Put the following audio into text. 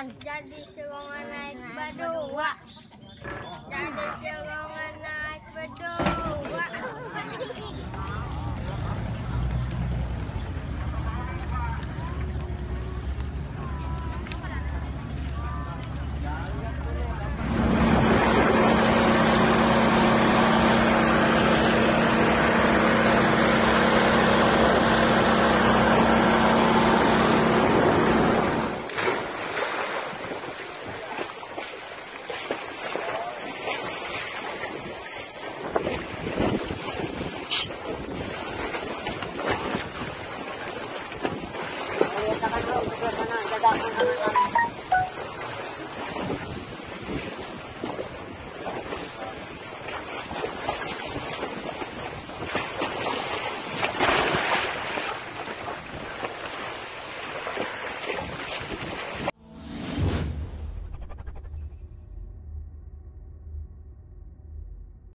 Jangan jadi serongan naik berdua. Jadi serongan Kapan kau 车道